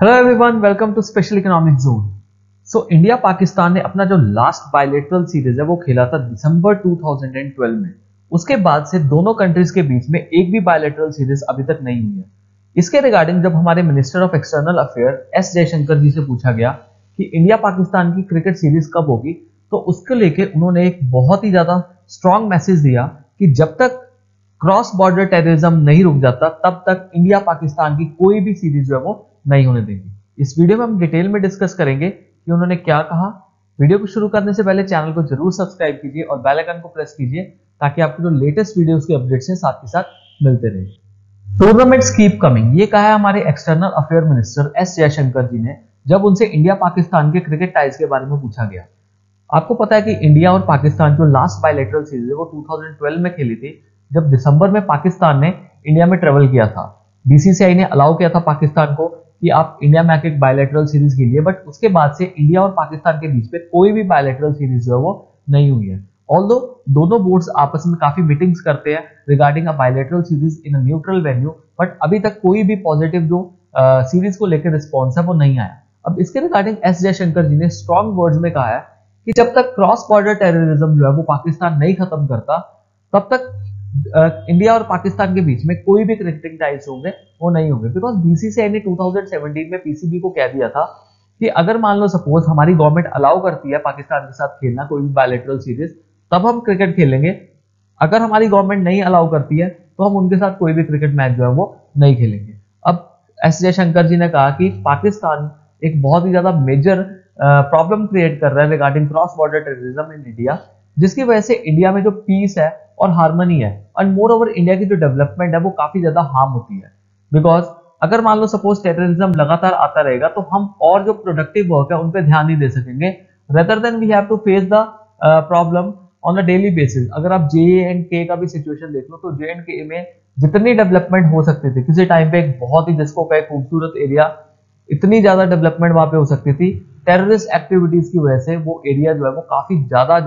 Hello everyone welcome to special economic zone so India Pakistan ने अपना जो last bilateral series है, वो खेला था दिसंबर 2012 में। उसके बाद से दोनों कंट्रीज़ के बीच में एक भी बायलेटरल सीरीज़ अभी तक नहीं हुई है। इसके रिगार्डिंग जब हमारे minister of external affair S Jaishankar ji से पूछा गया कि इंडिया पाकिस्तान की क्रिकेट सीरीज़ कब होगी तो उसको लेके उन्होंने एक बहुत ही ज़्यादा स्ट्रॉन्ग मैसेज दिया कि जब तक क्रॉस बॉर्डर टेररिज्म नहीं रुक जाता, तब तक इंडिया पाकिस्तान की कोई भी सीरीज़ जो है वो नहीं होने देंगे। इस वीडियो में हम डिटेल में डिस्कस करेंगे कि उन्होंने क्या कहा। वीडियो को शुरू करने से पहले चैनल को ज़रूर सब्सक्राइब कीजिए और बेल आइकन को प्रेस कीजिए ताकि आपको जो लेटेस्ट वीडियोस के अपडेट्स हैं साथ ही साथ मिलते रहे। टूर्नामेंट्स कीप कमिंग ये कहा है हमारे external affair minister S Jaishankar ji ने, जब उनसे इंडिया पाकिस्तान के क्रिकेट टाइज के बारे में पूछा गया। आपको पता है कि इंडिया और पाकिस्तान जो लास्ट बायलेटरल सीरीज़ है, वो 2012 में खेली थी, जब दिसंबर में पाकिस्तान ने इंडिया में ट्रेवल किया था। बीसीसीआई ने अलाउ किया था पाकिस्तान को कि आप इंडिया में आके एक बायोलेटरल सीरीज़ खेलिए बट उसके बाद से इंडिया और पाकिस्तान के बीच में कोई भी बायोलेटरल सीरीज़ जो है वो नहीं हुई है। ऑल दो दोनों बोर्ड्स आपस में काफ़ी मीटिंग्स करते हैं regarding a bilateral series in neutral venue but अभी तक कोई भी पॉजिटिव जो सीरीज़ को लेकर रिस्पॉन्स है वो नहीं आया। अब इसके रिगार्डिंग एस जयशंकर जी ने स्ट्रॉन्ग वर्ड्स में कहा है कि जब तक क्रॉस बॉर्डर टेररिज्म जो है वो पाकिस्तान नहीं खत्म करता, तब तक इंडिया और पाकिस्तान के बीच में कोई भी क्रिकेटिंग टाइल्स होंगे, वो नहीं होंगे। बिकॉज़ बीसीसीआई ने 2017 में पीसीबी को कह दिया था कि अगर मान लो सपोज़ हमारी गवर्नमेंट अलाउ करती है पाकिस्तान के साथ खेलना कोई भी बायोलेटरल सीरीज़ तब हम क्रिकेट खेलेंगे। अगर हमारी गवर्नमेंट नहीं अलाउ करती है तो हम उनके साथ कोई भी क्रिकेट मैच जो है वो नहीं खेलेंगे। अब एस जयशंकर जी ने कहा कि पाकिस्तान एक बहुत ही ज़्यादा मेजर प्रॉब्लम क्रिएट कर रहा है regarding cross border terrorism in India जिसकी वजह से इंडिया में जो पीस है और हारमोनी है। एंड मोर ओवर इंडिया की जो डेवलपमेंट है, वो काफ़ी ज़्यादा हार्म होती है। बिकॉज़ अगर मान लो सपोज़ टेररिज्म लगातार आता रहेगा तो हम और जो प्रोडक्टिव वर्क है, उन पर ध्यान नहीं दे सकेंगे। Rather than we have to face the problem on a daily basis अगर आप जे एंड के का भी सिचुएशन देख लो तो जे एंड के में जितनी डेवलपमेंट हो सकती थी, किसी टाइम पे एक बहुत ही जिसको का खूबसूरत एरिया इतनी ज़्यादा डेवलपमेंट वहाँ पे हो सकती थी। टेररिस्ट एक्टिविटीज़ की वजह से वो एरिया जो है, वो काफ़ी ज़्यादा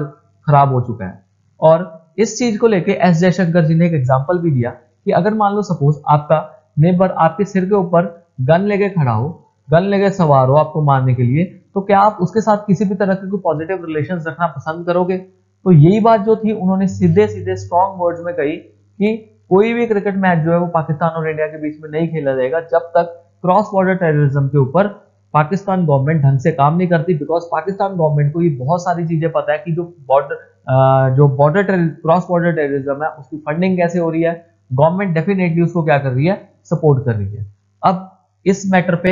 खराब हो चुका है। और इस चीज़ को लेके एस जयशंकर जी ने एक एग्ज़ाम्पल भी दिया कि अगर मान लो सपोज़ आपका नेबर आपके सिर के ऊपर गन लेके खड़ा हो गन लेके सवार हो आपको मारने के लिए तो क्या आप उसके साथ किसी भी तरह के कोई पॉजिटिव रिलेशन रखना पसंद करोगे? तो यही बात जो थी, उन्होंने सीधे सीधे स्ट्रॉन्ग वर्ड्स में कही कि कोई भी क्रिकेट मैच जो है वो पाकिस्तान और इंडिया के बीच में नहीं खेला जाएगा जब तक क्रॉस बॉर्डर टेररिज्म के ऊपर पाकिस्तान गवर्नमेंट ढंग से काम नहीं करती बिकॉज़ पाकिस्तान गवर्नमेंट को ये बहुत सारी चीज़ें पता है कि जो बॉर्डर जो बॉर्डर क्रॉस बॉर्डर टेररिज्म है, उसकी फंडिंग कैसे हो रही है? गवर्नमेंट डेफिनेटली उसको क्या कर रही है? सपोर्ट कर रही है। अब इस मैटर पे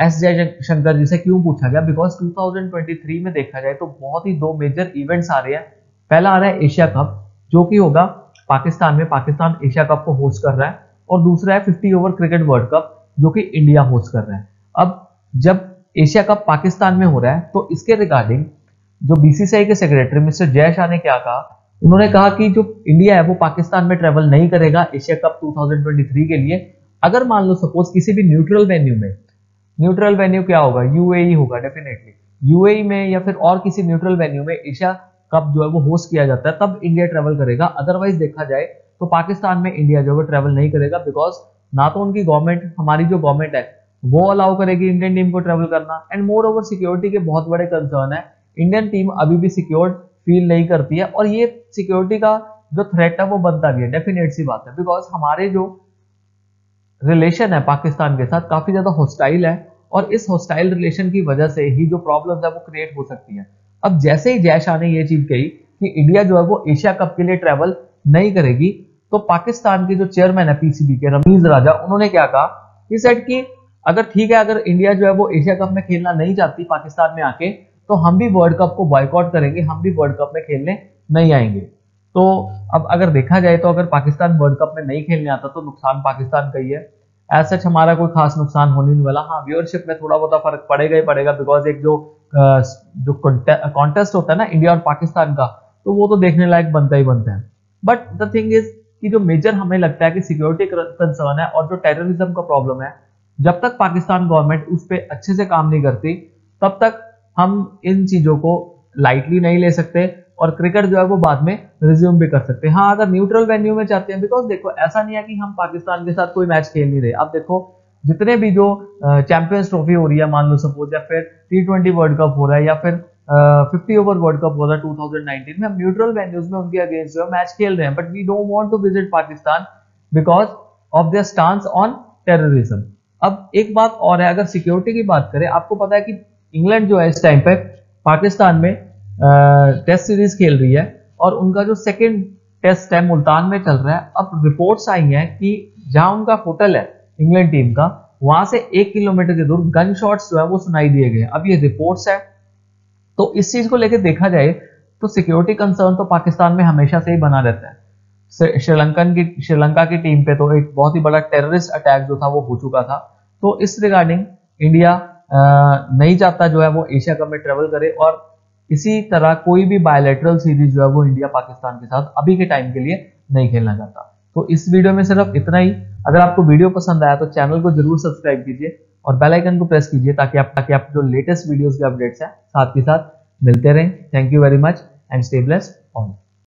एस जयशंकर जी से क्यों पूछा गया? बिकॉज़ 2023 में देखा जाए तो बहुत ही दो मेजर इवेंट्स आ रहे हैं। पहला आ रहा है एशिया कप जो कि होगा पाकिस्तान में। पाकिस्तान एशिया कप को होस्ट कर रहा है। और दूसरा है 50 ओवर क्रिकेट वर्ल्ड कप जो कि इंडिया होस्ट कर रहा है। अब जब एशिया कप पाकिस्तान में हो रहा है तो इसके रिगार्डिंग जो बीसीसीआई के सेक्रेटरी मिस्टर जय शाह ने क्या कहा? उन्होंने कहा कि जो इंडिया है, वो पाकिस्तान में ट्रेवल नहीं करेगा एशिया कप 2023 के लिए। अगर मान लो सपोज़ किसी भी न्यूट्रल वेन्यू में न्यूट्रल वेन्यू क्या होगा? यूएई होगा डेफिनेटली यूएई में या फिर और किसी न्यूट्रल वेन्यू में एशिया कप जो है, वो होस्ट किया जाता है, तब इंडिया ट्रेवल करेगा। अदरवाइज़ देखा जाए तो पाकिस्तान में इंडिया जो है ट्रेवल नहीं करेगा बिकॉज़ ना तो उनकी गवर्नमेंट हमारी जो गवर्नमेंट है, वो अलाउ करेगी इंडियन टीम को ट्रेवल करना। एंड मोर ओवर सिक्योरिटी के बहुत बड़े कंसर्न है। इंडियन टीम अभी भी सिक्योर्ड फील नहीं करती है और ये सिक्योरिटी का जो थ्रेट है वो बनता भी है डेफिनेट सी बात है। बिकॉज़ हमारे जो रिलेशन है पाकिस्तान के साथ काफ़ी ज़्यादा हॉस्टाइल है और इस हॉस्टाइल रिलेशन की वजह से ही जो प्रॉब्लम है वो क्रिएट हो सकती है। अब जैसे ही जय शाह ने ये चीज़ कही कि इंडिया जो है वो एशिया कप के लिए ट्रेवल नहीं करेगी तो पाकिस्तान के जो चेयरमैन है पीसीबी के रमीज राजा उन्होंने क्या कहा? कि सेट की अगर ठीक है, अगर इंडिया जो है वो एशिया कप में खेलना नहीं चाहती पाकिस्तान में आके तो हम भी वर्ल्ड कप को बॉयकॉट करेंगे, हम भी वर्ल्ड कप में खेलने नहीं आएँगे। तो अब अगर देखा जाए तो अगर पाकिस्तान वर्ल्ड कप में नहीं खेलने आता तो नुकसान पाकिस्तान का ही है। एज सच हमारा कोई खास नुकसान होने नहीं वाला। हाँ व्यूअरशिप में थोड़ा बहुत फ़र्क पड़ेगा ही पड़ेगा बिकॉज़ एक जो जो कॉन्टेस्ट होता है ना इंडिया और पाकिस्तान का तो वो तो देखने लायक बनता ही बनता है। बट द थिंग इज़ कि जो मेजर हमें लगता है कि सिक्योरिटी कंसर्न है और जो टेररिज्म का प्रॉब्लम है, जब तक पाकिस्तान गवर्नमेंट उस पर अच्छे से काम नहीं करती, तब तक हम इन चीज़ों को लाइटली नहीं ले सकते और क्रिकेट जो है वो बाद में रिज्यूम भी कर सकते हैं। हाँ अगर न्यूट्रल वेन्यू में चाहते हैं बिकॉज़ देखो, ऐसा नहीं है कि हम पाकिस्तान के साथ कोई मैच खेल नहीं रहे। अब देखो, जितने भी जो चैंपियंस ट्रॉफी हो रही है, मान लो सपोज़ या फिर टी ट्वेंटी वर्ल्ड कप हो रहा है, या फिर फिफ्टी ओवर वर्ल्ड कप हो रहा है 2019 में, हम न्यूट्रल वेन्यूज में उनके अगेंस्ट जो मैच खेल रहे हैं। But we don't want to visit Pakistan because of their stance on terrorism अब एक बात और है, अगर सिक्योरिटी की बात करें, आपको पता है कि इंग्लैंड जो है इस टाइम पे पाकिस्तान में टेस्ट सीरीज़ खेल रही है और उनका जो सेकेंड टेस्ट है, मुल्तान में चल रहा है। अब रिपोर्ट्स आई हैं कि जहाँ उनका होटल है, इंग्लैंड टीम का, वहाँ से एक किलोमीटर के दूर गन शॉट्स जो है वो सुनाई दिए गए। अब ये रिपोर्ट्स है। तो इस चीज़ को लेकर देखा जाए तो सिक्योरिटी कंसर्न तो पाकिस्तान में हमेशा से ही बना रहता है। श्रीलंकन की, श्रीलंका की टीम पे तो एक बहुत ही बड़ा टेररिस्ट अटैक जो था वो हो चुका था। तो इस रिगार्डिंग इंडिया नहीं चाहता जो है वो एशिया कप में ट्रेवल करे और इसी तरह कोई भी बायोलेटरल सीरीज़ जो है वो इंडिया पाकिस्तान के साथ अभी के टाइम के लिए नहीं खेलना चाहता तो इस वीडियो में सिर्फ़ इतना ही। अगर आपको वीडियो पसंद आया तो चैनल को ज़रूर सब्सक्राइब कीजिए और बेल आइकन को प्रेस कीजिए ताकि आप ताकि आप जो लेटेस्ट वीडियोस के अपडेट्स हैं साथ के साथ मिलते रहें। Thank you very much and stay blessed on